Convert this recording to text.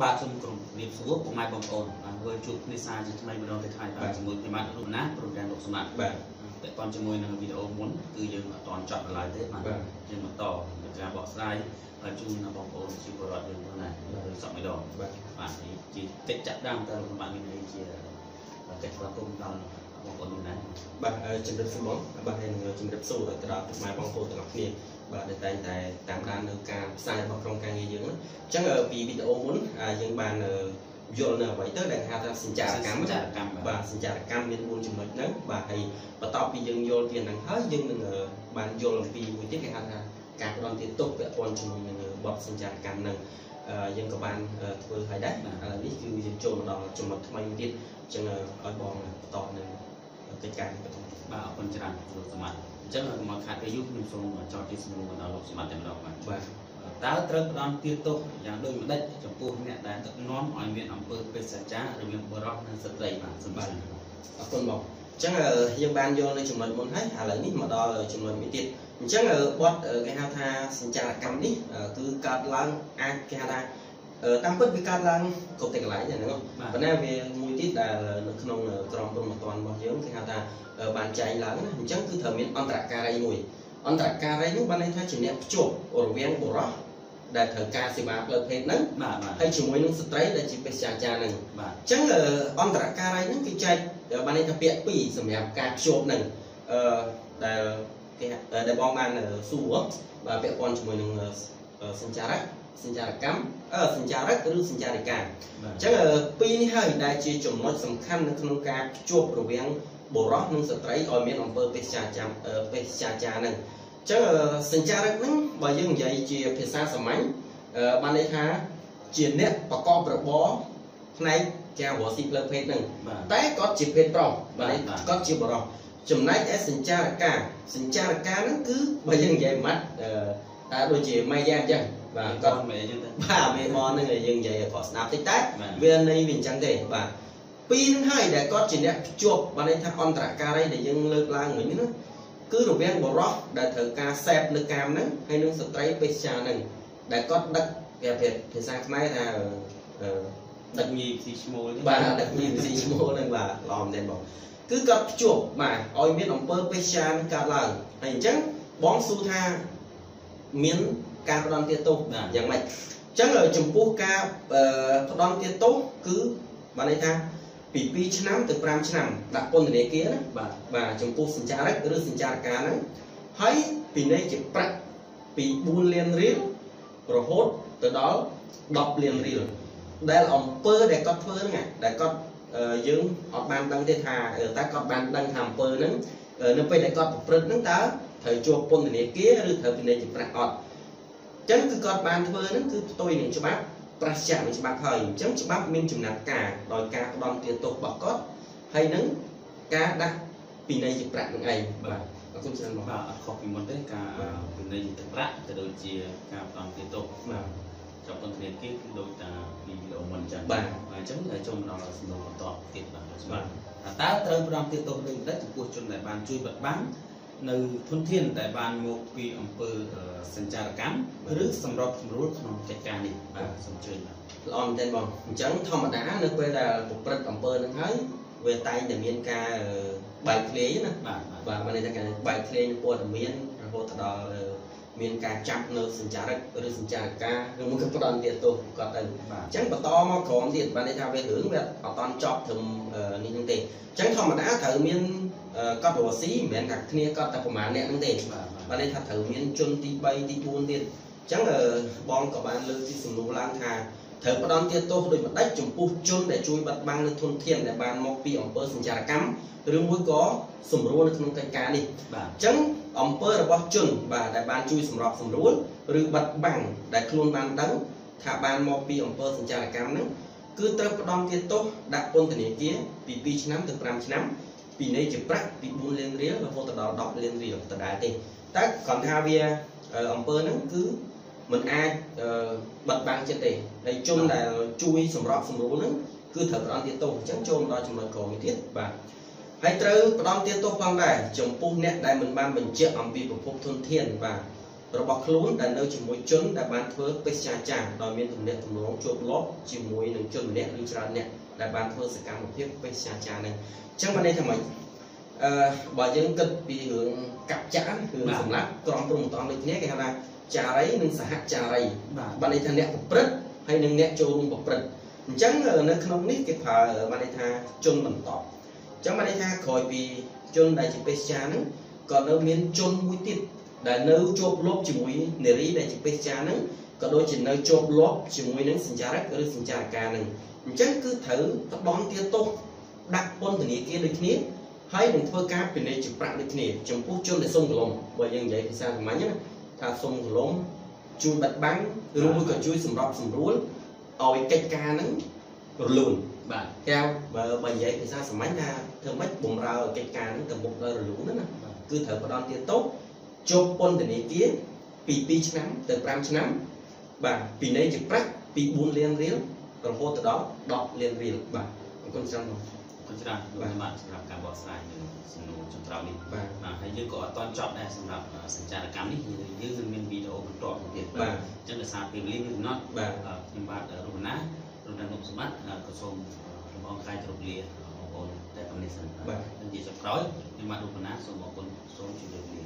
បាទសូមគោរពជំរាបសួរពុកម៉ែបងប្អូនបាទធ្វើជួបគ្នាសារជាថ្មីម្ដងទៅថ្ងៃបាទជាមួយខ្ញុំបាទរូបណាព្រមទាំងលោកសម្បត្តិបាទពាក់ព័ន្ធជាមួយនឹងវីដេអូមុនគឺយើងអត់ទាន់ចប់ដល់ឡើយទេបាទបាទយើងបន្តនៅការបកស្រាយហើយជូនដល់បងប្អូនជាពលរដ្ឋយើងផងដែរឬសក់ម្ដងបាទបាទនេះជាកិច្ចចាក់ដើមតើលោកសម្បត្តិមានន័យជាកិច្ចស្វាគមន៍ដល់ បងប្អូនយើងដែរបាទអឺជំរាបសួរបងបាទហើយនឹងជំរាបសួរទៅដល់ពុកម៉ែបងប្អូនទាំងអស់គ្នាបាទដែលតែងតែតាមដាននៅការផ្សាយរបស់ក្រុមការងារយើងហ្នឹងអញ្ចឹងអឺពីវីដេអូមុនអាយើងបានអឺយល់នៅអ្វីទៅដែលហៅថាសញ្ចារកម្មចារកម្មបាទសញ្ចារកម្មមាន4ចំណុចហ្នឹងបាទហើយបន្ទាប់ពីយើងយល់ពីហ្នឹងហើយយើងនឹងអឺបានយល់អំពីមួយទៀតគេហៅថាការផ្ដន់ទាទុកពាក់ព័ន្ធជាមួយនឹងបទសញ្ចារកម្មហ្នឹងអឺ យើងក៏បានអឺធ្វើឲ្យដែរបាទឥឡូវនេះគឺយើងចូលមកដល់ចំណុចថ្មីមួយទៀតអញ្ចឹងអឺឲ្យបងបន្តនៅកិច្ចការនេះបន្តបាទអរគុណច្រើនលោកសម្បត្តិអញ្ចឹងមកខាត់ពេលយូរខ្ញុំសូមចោទជាសំណួរដល់លោកសម្បត្តិតែម្ដងបាទបាទតើត្រូវផ្ដន់ទាទោសយ៉ាងដូចម្ដេចចំពោះអ្នកដែលដឹកនាំឲ្យមានអំពើពេសាចាររវាងបុរសនិងស្ត្រីបាទសម្បត្តិអរគុណបងអញ្ចឹងអឺយើងបានយល់នៅចំណុចមុនហើយឥឡូវនេះមកដល់ចំណុចមួយទៀត អញ្ចឹងអឺបទអឺគេហៅថាសញ្ចារកម្មនេះអឺគឺកើតឡើងអាចគេហៅថាអឺតាមពិតវាកើតឡើងគ្រប់តែកន្លែងហ្នឹងប៉ុន្តែវាមួយទៀតដែលនៅក្នុងក្រមព្រហ្មទណ្ឌរបស់យើងគេហៅថាអឺបានចែងឡើងណាអញ្ចឹងគឺត្រូវមានអន្តរការីមួយអន្តរការីនោះបានន័យថាជាអ្នកភ្ជាប់រវាងបុរសដែលត្រូវការសេវាផ្លូវភេទហ្នឹងបាទបាទហើយជាមួយនឹងស្ត្រីដែលជាបេសកចារហ្នឹងបាទអញ្ចឹងអឺអន្តរការីហ្នឹងគេចែកបានន័យថាពាក្យពីរសម្រាប់ការភ្ជាប់ហ្នឹងអឺដែល គេហៅដែលបងបានសួរបាទពាក់ព័ន្ធជាមួយនឹងអឺសញ្ចារៈសញ្ចារកម្មអឺសញ្ចារៈឬសញ្ចារិកាបាទអញ្ចឹងអឺពីរនេះហើយដែលជាចំណុចសំខាន់នៅក្នុងការភ្ជាប់រវាងបុរសនិងស្ត្រីឲ្យមានអំពើបេសកចារអឺបេសកចារហ្នឹងអញ្ចឹងអឺសញ្ចារៈហ្នឹងបើយើងនិយាយជាភាសាសាមញ្ញអឺបានន័យថាជាអ្នកប្រកបរបរផ្នែកគេហៅរស់ស៊ីផ្លូវភេទហ្នឹងបាទតែគាត់ជាភេទប្រុសបាទបាទបាទគាត់ជាបរិសុទ្ធ ចំណែកឯសញ្ចារកាសញ្ចារកាហ្នឹងគឺបើយើងនិយាយម៉ាត់អឺតែដូចជាម៉ែយ៉ាអញ្ចឹងបាទកគាត់ត់មែនអញ្ចឹងទៅបាទមេបនហ្នឹងឲ្យយើងនិយាយឲ្យគាត់ស្ដាប់តិចតែបាទវាន័យវាអញ្ចឹងទេបាទពីរហ្នឹងហើយដែលគាត់ជាអ្នកភ្ជាប់បានន័យថាអន្តរការីដែលយើងលើកឡើងមិញហ្នឹងគឺរវាងបរិសុទ្ធដែលត្រូវការសេពនៅកាមហ្នឹងហើយនឹងស្ត្រីបេសចាហ្នឹងដែលគាត់ដឹកគេហៅភាសាខ្មែរថាអឺដឹកញីស៊ីឈ្មោលបាទដឹកមានវិស័យឈ្មោះហ្នឹងបាទល្អមែនទេបង គឺគាត់ភ្ជាប់បាទឲ្យមានអំពើពេជ្រានឹងកើតឡើងហើយអញ្ចឹងបងសួរថាមានការផ្ដន់ទាទោសយ៉ាងម៉េចអញ្ចឹងចំពោះការអឺផ្ដន់ទាទោសគឺបានន័យថាពី2ឆ្នាំទៅ5ឆ្នាំដាក់ពន្ធនាគារណាបាទបាទចំពោះសញ្ចារកឬសញ្ចារកាហ្នឹងហើយពីនៃជាប្រាក់ពី4លានរៀលរហូតទៅដល់10លានរៀល ដែលអំពើដែលគាត់ធ្វើហ្នឹងអាដែលគាត់អឺយើងអត់បានដឹងទេថាអឺតើគាត់បានដឹងថាអំពើហ្នឹងអឺនៅពេលដែលគាត់ប្រព្រឹត្តហ្នឹងតើត្រូវជាប់ពន្ធនាគារឬត្រូវពីនៃជាប្រាក់អត់អញ្ចឹងគឺគាត់បានធ្វើហ្នឹងគឺផ្ទុយនឹងច្បាប់ប្រឆាំងនឹងច្បាប់ហើយអញ្ចឹងច្បាប់មានចំណាត់ការដោយការផ្ដន់ទាទោសរបស់គាត់ហើយនឹងការដាក់ពីនៃជាប្រាក់នឹងឯងបាទអរគុណច្រើនបងបាទអត់ខុសពីមុនទេការពិន័យទឹកប្រាក់ទៅដូចជាការផ្ដន់ទាទោសបាទ ចាប់ពន្ធនាគារគឺដូចតាពីវីដេអូមុនអញ្ចឹងបាទអញ្ចឹងចូលមកដល់សំណួរបន្តទៀតបាទលោកស្មាបាទតើត្រូវផ្ដន់ទាទោសដូចម្ដេចចំពោះជនដែលបានជួយបិទបាំងនៅធនធានដែលបានមកពីអង្គើសញ្ចារកម្មឬសម្របសម្រួលក្នុងកិច្ចការនេះបាទសូមជឿបាទល្អមែនទែនបងអញ្ចឹងធម្មតានៅពេលដែលប្រព្រឹត្តអំពើហ្នឹងហើយវាតែងតែមានការអឺបែកធ្លាយណាបាទបាទបាទបានន័យថាការបែកធ្លាយព័ត៌មានរហូតទៅដល់អឺ មានការចាប់នៅសញ្ចារកឬសញ្ចារកាឬមួយក៏ផ្ដន់ទាទោសគាត់ទៅបាទអញ្ចឹងបន្តមកក្រោមទៀតបានន័យថាវារឿងវាអត់តន់ចប់ត្រឹមអឺនេះហ្នឹងទេអញ្ចឹងធម្មតាត្រូវមានអឺកត់រស់ស៊ីមិនមែនថាគ្នាកត់តែប្រហែលអ្នកហ្នឹងទេបាទបានន័យថាត្រូវមានជនទី3ទី4ទៀតអញ្ចឹងអឺបងក៏បានលើកទីសំណួរឡើងថា ត្រូវផ្ដន់ទាទោសដោយម្ដេចចំពោះជនដែលជួយបាត់បង់នៅធនធានដែលបានមកពីអង្គើសញ្ចារកម្មឬមួយក៏សម្រួលនៅក្នុងកិច្ចការនេះបាទអញ្ចឹងអង្គើរបស់ជនបាទដែលបានជួយសម្របសម្រួលឬបាត់បង់ដែលខ្លួនបានដឹងថាបានមកពីអង្គើសញ្ចារកម្មហ្នឹងគឺត្រូវផ្ដន់ទាទោសដាក់ពន្ធនាគារពី2ឆ្នាំទៅ5ឆ្នាំពីនៃជាប្រាក់ពី4លានរៀលរហូតដល់10លានរៀលដដែលទេតែគ្រាន់ថាវាអឺអង្គើហ្នឹងគឺ มันអាចអឺបាត់បង់ចិត្តទេហើយជនដែលជួយសម្របសម្រួលហ្នឹងគឺត្រូវផ្ដន់ទាទោសអញ្ចឹងចូលមកដល់ចំណុចក្រោយមួយទៀតបាទហើយត្រូវផ្ដំទាទោសផងដែរចំពោះអ្នកដែលមិនបានបញ្ជាក់អំពីប្រភពធនធានបាទអរបស់ខ្លួនដែលនៅជាមួយជនដែលបានធ្វើបេសកចារដោយមានទំនាក់ទំនងជាប់លាប់ជាមួយនឹងជនម្នាក់ឬច្រើនអ្នកដែលបានធ្វើសកម្មភាពបេសកចារហ្នឹងអញ្ចឹងបានន័យថាម៉េចអឺបើយើងគិតពីរឿងកាប់ចាក់គឺសម្រាប់ក្រុមព្រំតនដូចគ្នាគេហៅថា ចារីនិងសហចារីបាទបានន័យថាអ្នកប្រព្រឹត្តហើយនិងអ្នកចូលរួមប្រព្រឹត្តអញ្ចឹងនៅក្នុងនេះគេប្រើបានន័យថាជនបន្តអញ្ចឹងបានន័យថាក្រោយពីជនដែលជាបេសចាហ្នឹងក៏នៅមានជនមួយទៀតដែលនៅជាប់លាប់ជាមួយនារីដែលជាបេសចាហ្នឹងក៏ដូចជានៅជាប់លាប់ជាមួយនឹងសញ្ចារកឬសញ្ចារកាហ្នឹងអញ្ចឹងគឺត្រូវតបង់ទាទោសដាក់ពន្ធនាគារដូចគ្នាហើយនឹងធ្វើការពិន័យជាប្រាក់ដូចគ្នាចំពោះជនដែលសុំកន្លងបើយើងនិយាយភាសាសាមញ្ញណា ថាសុំកន្លងជួយបិទបាំងឬមួយក៏ជួយសម្របសម្រួលឲ្យកិច្ចការហ្នឹងរលូនបាទគេហៅបើបើនិយាយភាសាសាមញ្ញថាធ្វើម៉េចបំរើឲ្យកិច្ចការហ្នឹងទៅមុខដល់រលូនណាគឺត្រូវផ្ដន់ទាទោសជប់ពន្ធនាគារពី2ឆ្នាំទៅ5ឆ្នាំបាទពីនៃជាប្រាក់ពី4លានរៀលរហូតទៅដល់10លានរៀលបាទអរគុណច្រើនបងអរគុណច្រើនលោកបាទសម្រាប់ការបកស្រាយនឹងសំណួរចុងក្រោយនេះបាទបាទហើ យយើងក៏អត់តន់ចប់ដែរសម្រាប់សញ្ចារកម្មនេះយើងនឹងមានវីដេអូបន្តទៀតបាទអញ្ចឹងដោយសារពេលវេលាមានកំណត់បាទខ្ញុំបាទរុណារុណានុសម្បត្តិក៏សូមរំអងកាយទៅរលាបងប្អូនតែប៉ុណ្្នេះសិនបាទនិយាយចុងក្រោយខ្ញុំបាទរុណាសូមអរគុណសូមជម្រាបលា